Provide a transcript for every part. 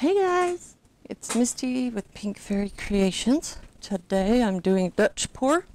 Hey guys, it's Misty with Pink Fairy Creations. Today I'm doing Dutch pour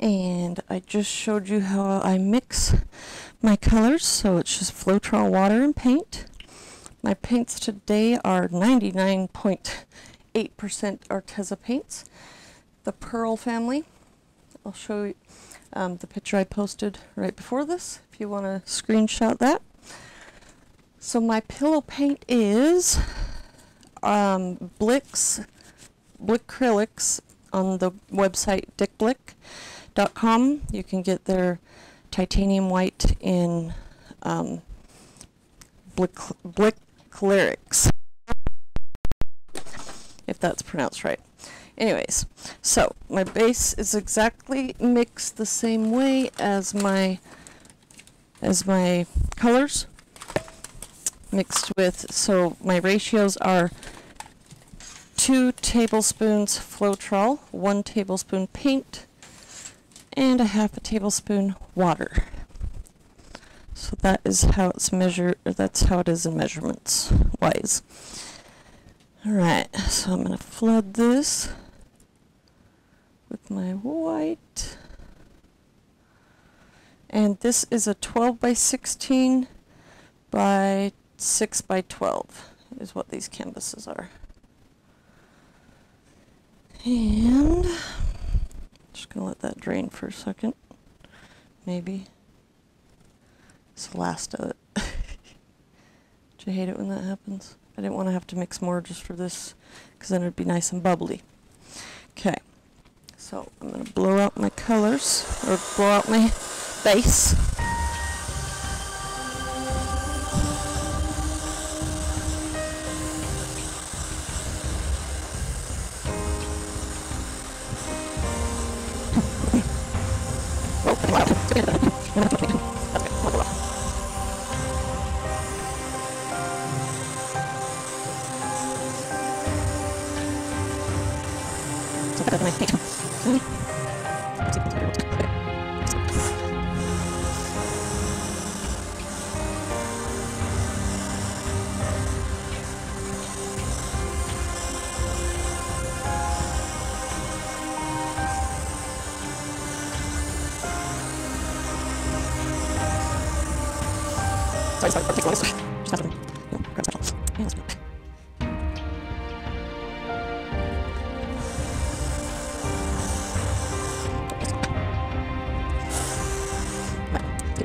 and I just showed you how I mix my colors so it's just Floetrol water and paint. My paints today are 99.8% Arteza paints, the Pearl family. I'll show you um, the picture I posted right before this if you want to screenshot that. So my pillow paint is um, Blick's Blick on the website dickblick.com. You can get their titanium white in um, Blick, Blick Lyrics, if that's pronounced right. Anyways, so my base is exactly mixed the same way as my as my colors mixed with, so my ratios are two tablespoons Floetrol, one tablespoon paint, and a half a tablespoon water. So that is how it's measured, that's how it is in measurements wise. Alright, so I'm going to flood this with my white. And this is a 12 by 16 by 6 by 12 is what these canvases are. And just going to let that drain for a second. Maybe. It's the last of it. Do you hate it when that happens? I didn't want to have to mix more just for this because then it would be nice and bubbly. Okay. So I'm going to blow out my colors or blow out my base.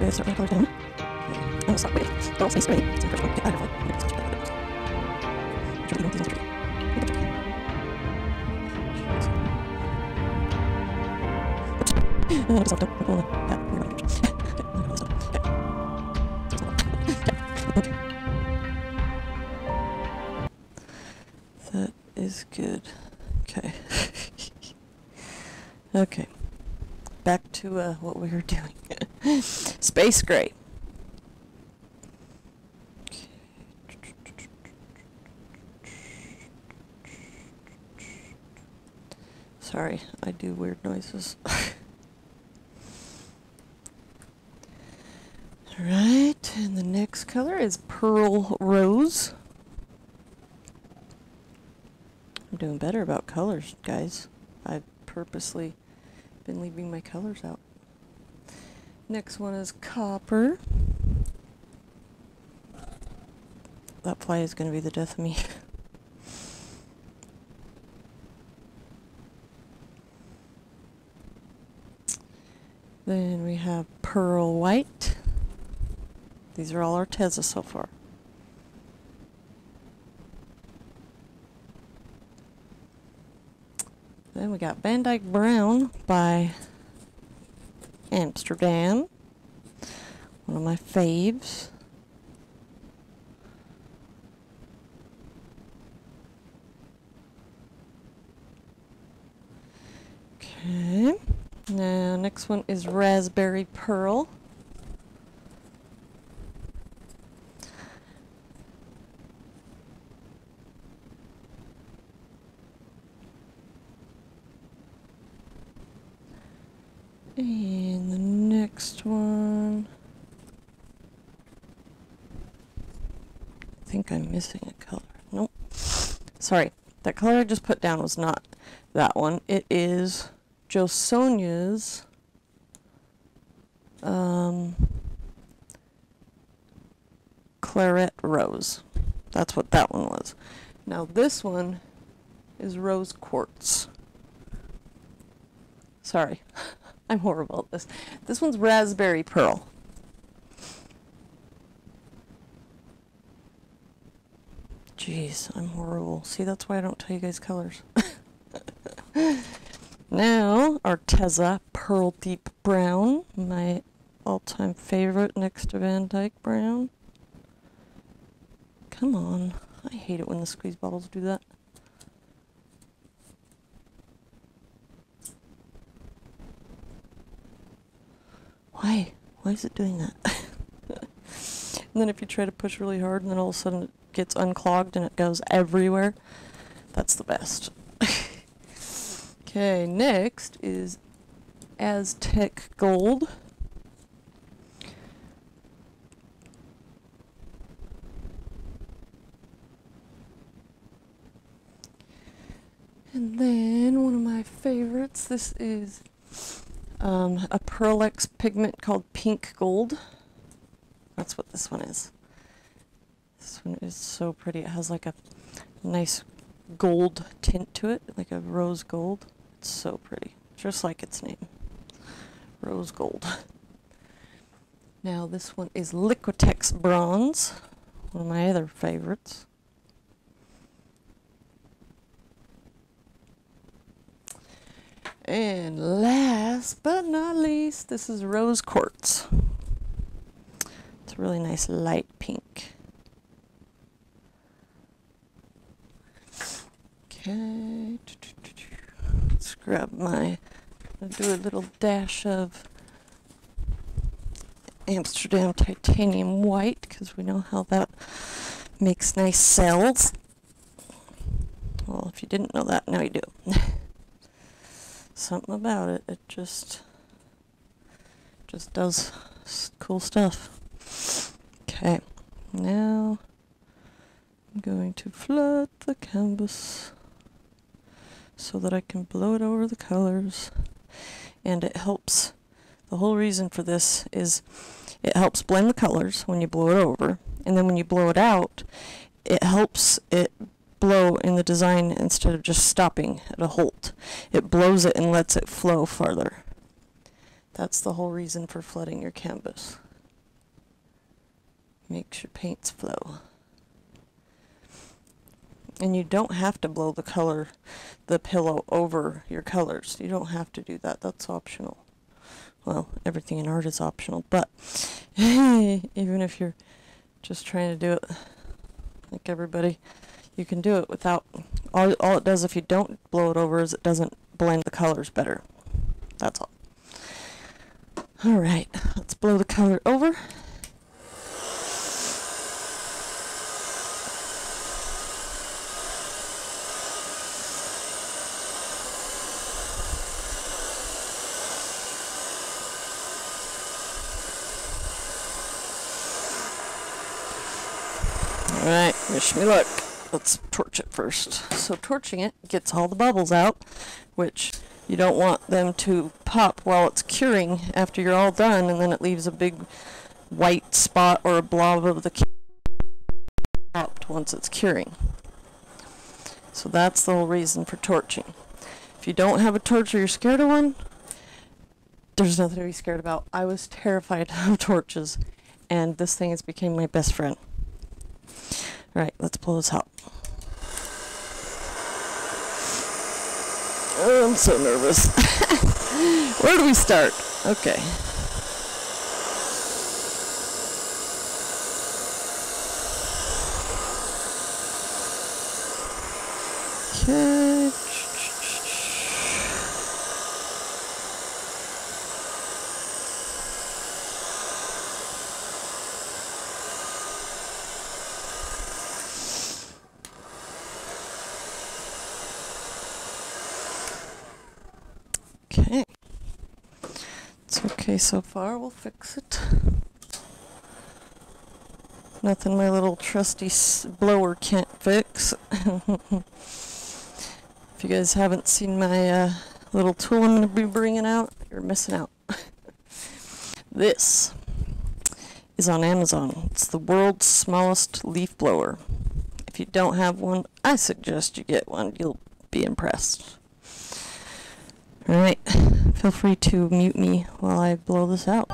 Right, get rid of certain color down. No, stop, wait. Don't say straight. It's the first one. Of it. Yeah, it's. Okay. That is good. Okay. okay. Back to uh, what we were doing. Space gray. Sorry, I do weird noises. Alright, and the next color is Pearl Rose. I'm doing better about colors, guys. I've purposely been leaving my colors out. Next one is Copper. That fly is going to be the death of me. then we have Pearl White. These are all Arteza so far. Then we got Van Dyke Brown by Amsterdam. One of my faves. Okay. Now, next one is Raspberry Pearl. And the next one. I think I'm missing a color. Nope. Sorry, that color I just put down was not that one. It is Jo Sonja's um, Claret Rose. That's what that one was. Now this one is Rose Quartz. Sorry, I'm horrible at this. This one's Raspberry Pearl. Jeez, I'm horrible. See, that's why I don't tell you guys colors. now, Arteza Pearl Deep Brown, my all-time favorite next to Van Dyke Brown. Come on. I hate it when the squeeze bottles do that. Why? Why is it doing that? and then if you try to push really hard and then all of a sudden it gets unclogged and it goes everywhere, that's the best. okay, next is Aztec Gold. And then one of my favorites, this is um, a Pearl Ex pigment called Pink Gold. That's what this one is. This one is so pretty. It has like a nice gold tint to it, like a rose gold. It's so pretty, just like its name. Rose gold. Now this one is Liquitex Bronze, one of my other favorites. And last but not least, this is Rose Quartz. It's a really nice light pink. Okay. Let's grab my, I'll do a little dash of Amsterdam titanium white because we know how that makes nice cells. Well, if you didn't know that, now you do. something about it. It just just does cool stuff. Okay, now I'm going to flood the canvas so that I can blow it over the colors. And it helps, the whole reason for this is it helps blend the colors when you blow it over. And then when you blow it out, it helps it blow in the design instead of just stopping at a halt. It blows it and lets it flow farther. That's the whole reason for flooding your canvas. Makes your paints flow. And you don't have to blow the color, the pillow over your colors. You don't have to do that. That's optional. Well, everything in art is optional, but even if you're just trying to do it like everybody, you can do it without, all, all it does if you don't blow it over is it doesn't blend the colors better. That's all. Alright, let's blow the color over. Alright, wish me luck let's torch it first. So torching it gets all the bubbles out, which you don't want them to pop while it's curing after you're all done, and then it leaves a big white spot or a blob of the popped once it's curing. So that's the whole reason for torching. If you don't have a torch or you're scared of one, there's nothing to be scared about. I was terrified of torches, and this thing has become my best friend. Alright, let's pull this out. Oh, I'm so nervous. Where do we start? Okay. Okay. It's okay so far. We'll fix it. Nothing my little trusty blower can't fix. if you guys haven't seen my uh, little tool I'm going to be bringing out, you're missing out. this is on Amazon. It's the world's smallest leaf blower. If you don't have one, I suggest you get one. You'll be impressed. Alright, feel free to mute me while I blow this out.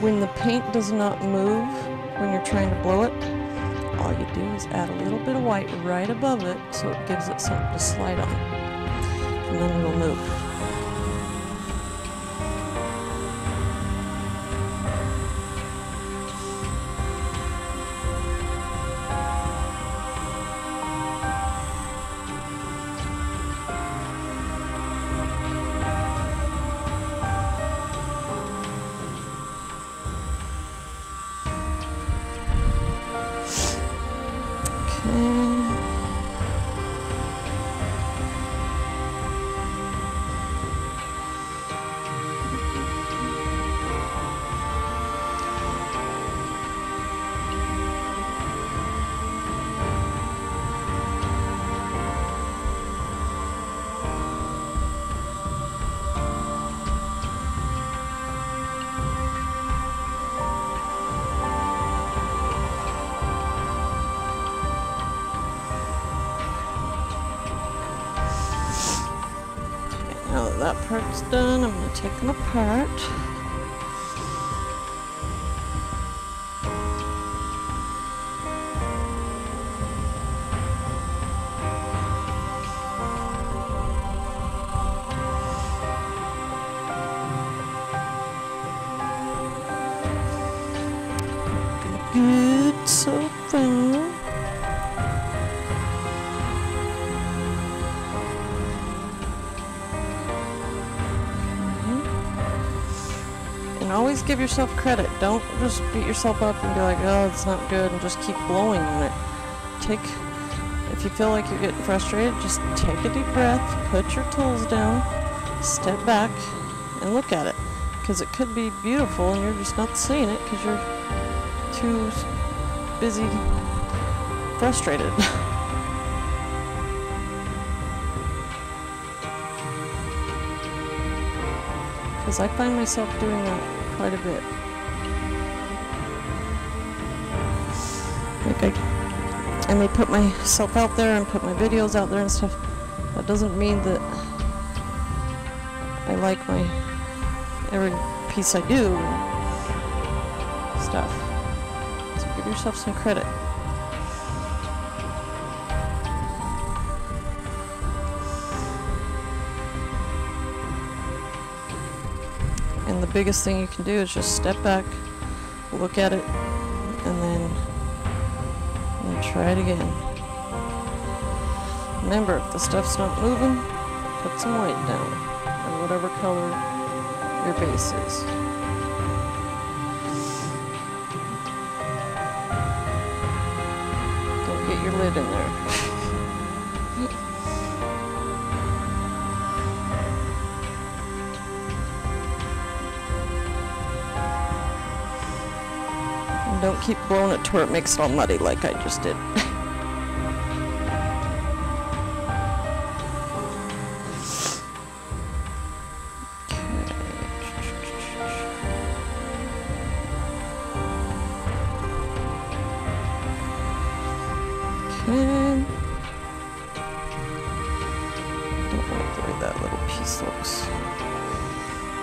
When the paint does not move when you're trying to blow it, all you do is add a little bit of white right above it so it gives it something to slide on. And then it'll move. That part's done, I'm going to take them apart. Give yourself credit. Don't just beat yourself up and be like, oh, it's not good, and just keep blowing on it. Take, if you feel like you're getting frustrated, just take a deep breath, put your tools down, step back, and look at it. Because it could be beautiful and you're just not seeing it because you're too busy frustrated. Because I find myself doing that quite a bit. Like I, I may put myself out there and put my videos out there and stuff. That doesn't mean that I like my every piece I do stuff. So give yourself some credit. Biggest thing you can do is just step back, look at it, and then and try it again. Remember, if the stuff's not moving, put some white down, or whatever color your base is. Don't get your lid in keep blowing it to where it makes it all muddy like I just did.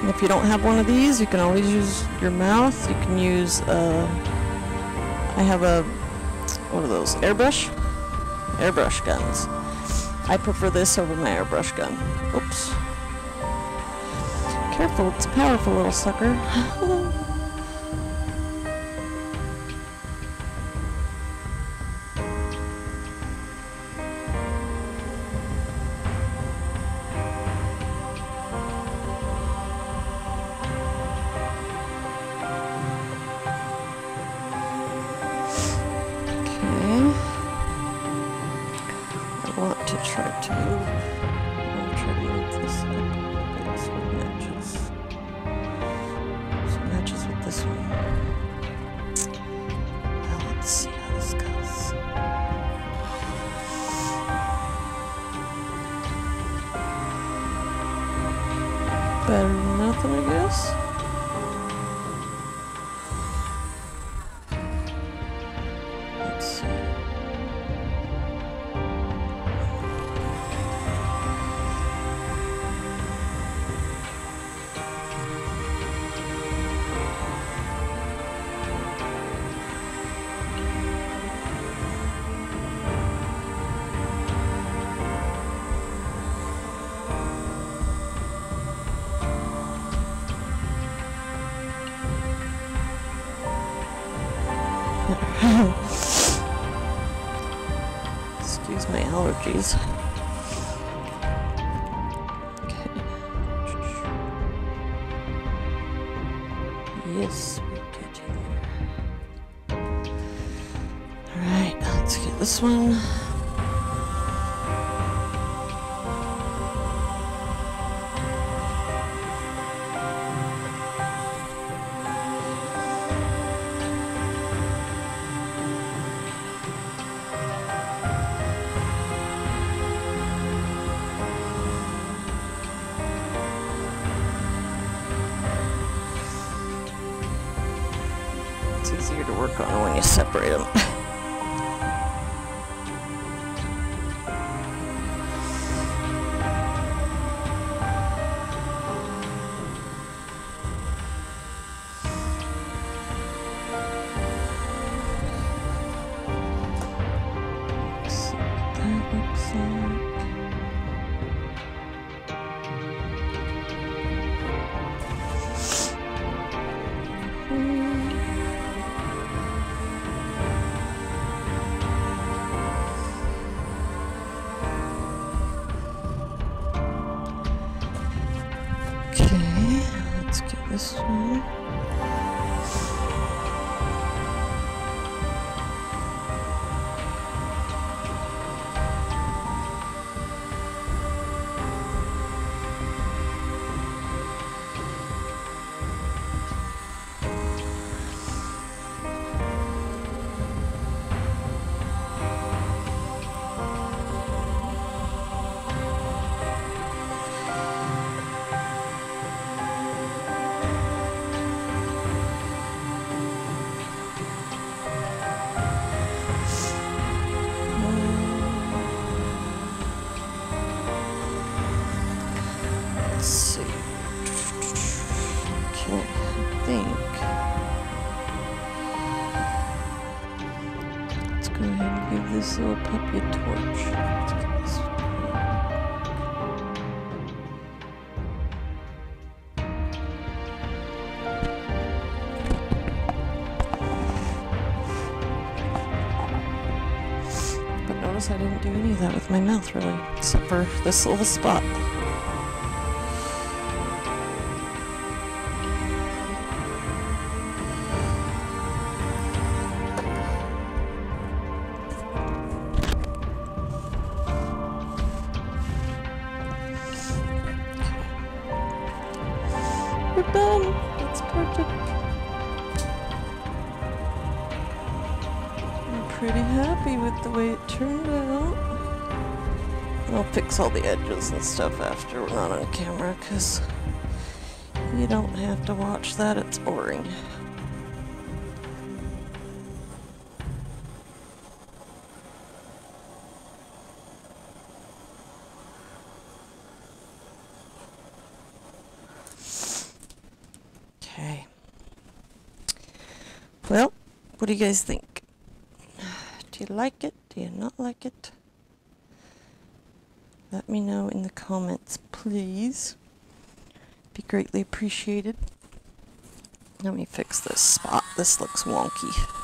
If you don't have one of these, you can always use your mouth. You can use, uh, I have a, what are those, airbrush? Airbrush guns. I prefer this over my airbrush gun. Oops. Careful, it's a powerful little sucker. my to work on when you separate them. I didn't do any of that with my mouth really, except for this little spot. The edges and stuff after we're not on camera because you don't have to watch that, it's boring. Okay. Well, what do you guys think? Do you like it? Do you not like it? Let me know in the comments, please. Be greatly appreciated. Let me fix this spot. This looks wonky.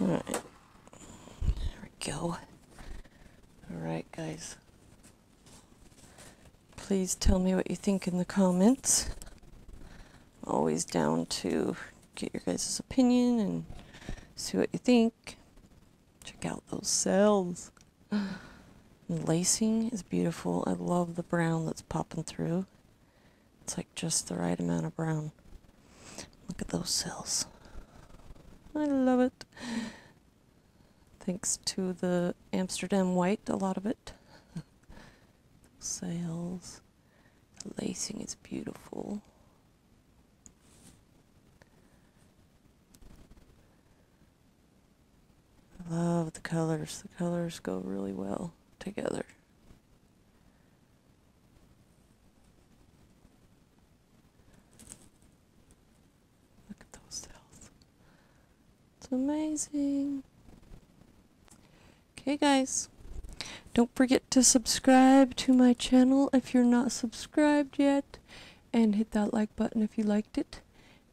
Alright. There we go. Alright, guys. Please tell me what you think in the comments. Always down to get your guys' opinion and see what you think. Check out those cells. The lacing is beautiful. I love the brown that's popping through. It's like just the right amount of brown. Look at those cells. I love it. Thanks to the Amsterdam white, a lot of it. Sails. The lacing is beautiful. I love the colors. The colors go really well together. Look at those. It's amazing. Okay, guys. Don't forget to subscribe to my channel if you're not subscribed yet. And hit that like button if you liked it.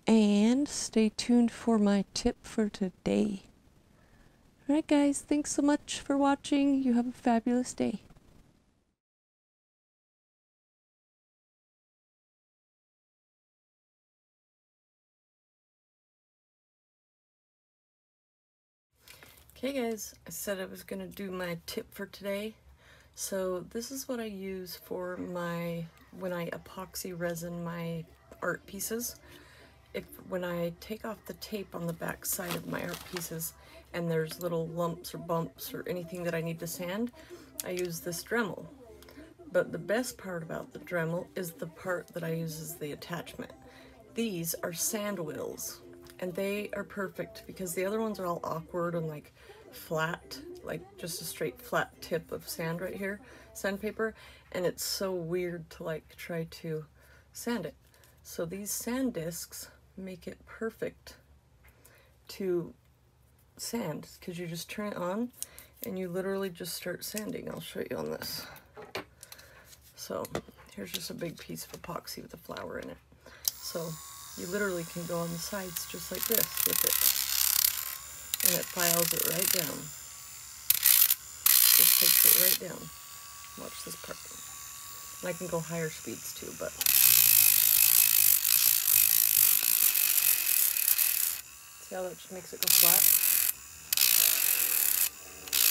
And stay tuned for my tip for today. Alright guys, thanks so much for watching. You have a fabulous day. Okay guys, I said I was going to do my tip for today. So this is what I use for my, when I epoxy resin my art pieces. If When I take off the tape on the back side of my art pieces and there's little lumps or bumps or anything that I need to sand, I use this Dremel. But the best part about the Dremel is the part that I use as the attachment. These are sand wheels and they are perfect because the other ones are all awkward and like flat, like just a straight flat tip of sand right here, sandpaper, and it's so weird to like try to sand it. So these sand discs make it perfect to sand because you just turn it on and you literally just start sanding. I'll show you on this. So here's just a big piece of epoxy with a flower in it. So you literally can go on the sides just like this with it. And it files it right down. Just takes it right down. Watch this part. And I can go higher speeds too, but... See how that just makes it go flat?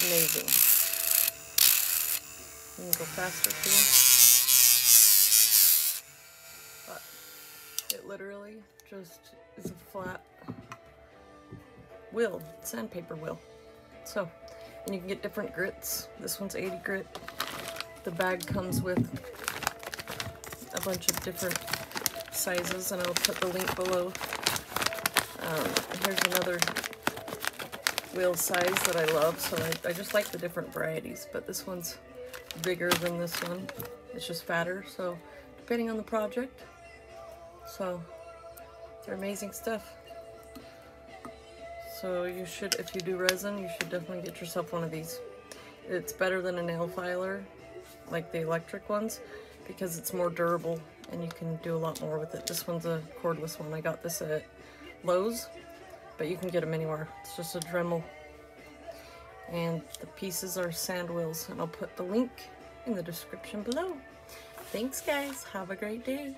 Amazing. You can go faster too. Literally just is a flat wheel, sandpaper wheel. So, and you can get different grits. This one's 80 grit. The bag comes with a bunch of different sizes, and I'll put the link below. Um, here's another wheel size that I love, so I, I just like the different varieties, but this one's bigger than this one. It's just fatter, so depending on the project, so they're amazing stuff. So you should, if you do resin, you should definitely get yourself one of these. It's better than a nail filer, like the electric ones, because it's more durable and you can do a lot more with it. This one's a cordless one. I got this at Lowe's, but you can get them anywhere. It's just a Dremel. And the pieces are sand wheels, and I'll put the link in the description below. Thanks, guys. Have a great day.